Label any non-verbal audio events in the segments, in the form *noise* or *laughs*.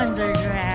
Wonderground.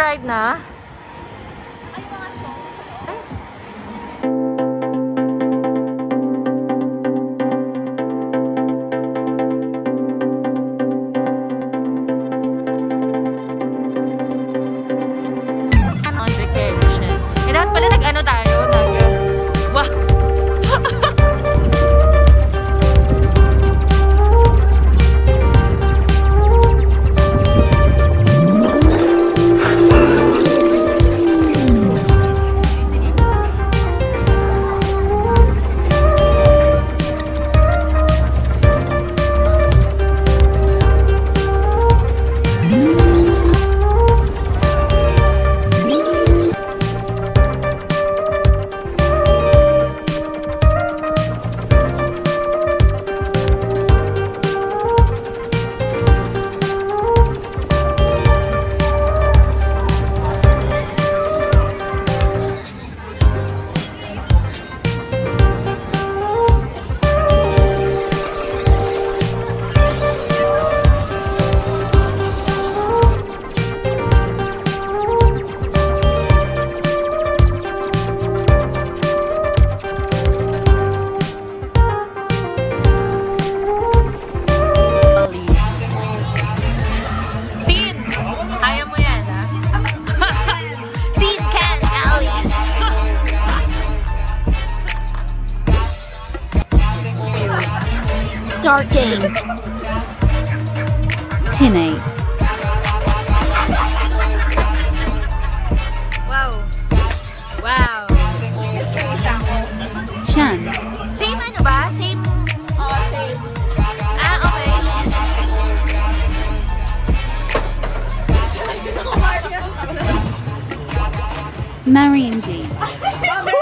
Ride na? start game. Tinny. Wow. Wow. Chan. Same ano ba? Same? Oh, same. Ah, okay. Marian Dee. *laughs*